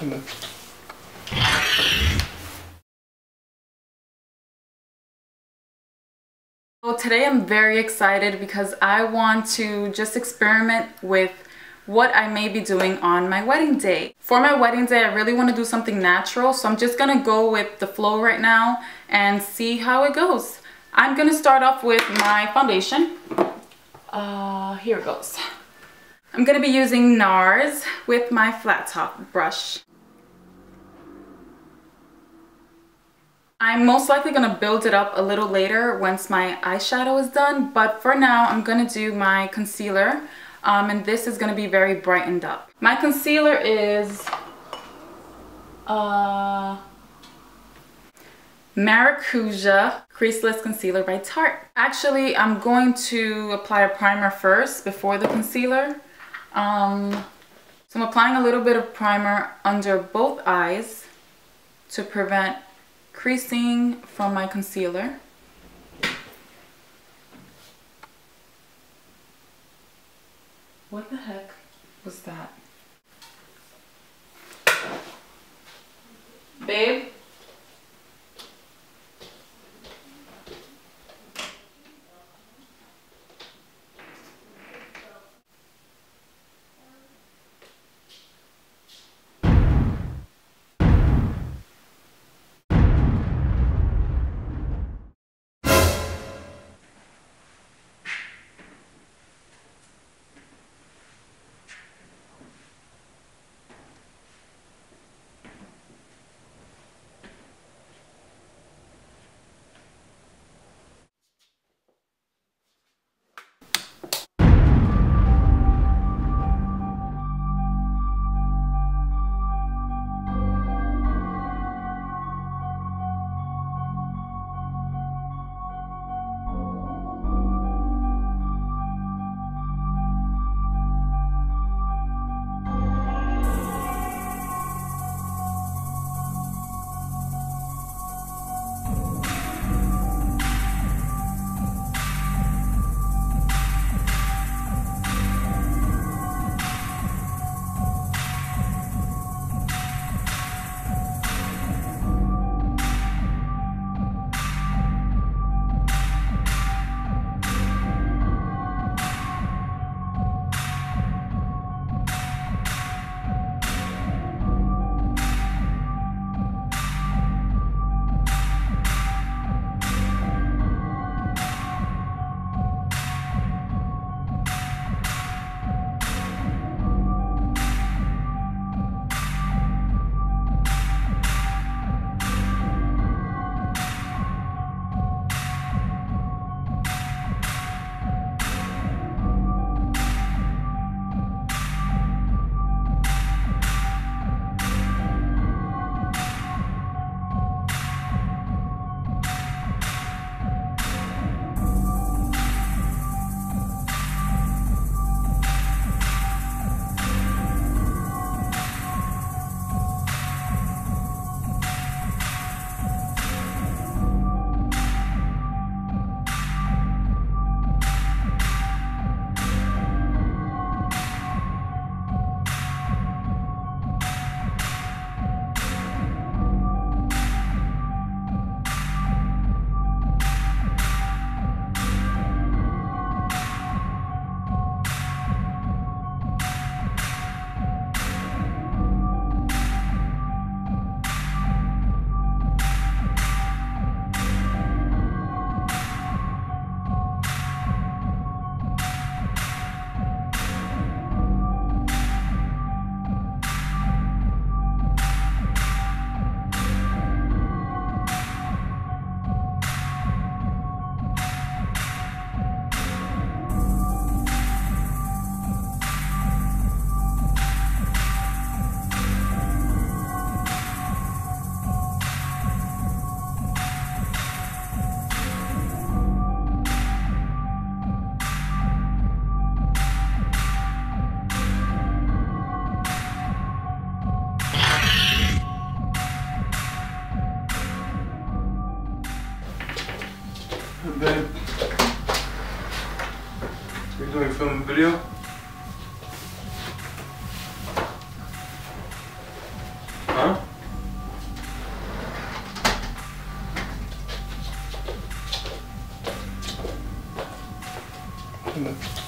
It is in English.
So Well, today I'm very excited because I want to just experiment with what I may be doing on my wedding day. For my wedding day, I really want to do something natural, so I'm just going to go with the flow right now and see how it goes. I'm going to start off with my foundation. Uh, here it goes. I'm going to be using NARS with my flat top brush. I'm most likely going to build it up a little later once my eyeshadow is done, but for now I'm going to do my concealer um, and this is going to be very brightened up. My concealer is uh, Maracuja Creaseless Concealer by Tarte. Actually, I'm going to apply a primer first before the concealer. Um, so I'm applying a little bit of primer under both eyes to prevent creasing from my concealer. What the heck was that? Babe? Babe. You're doing film video? Huh? And then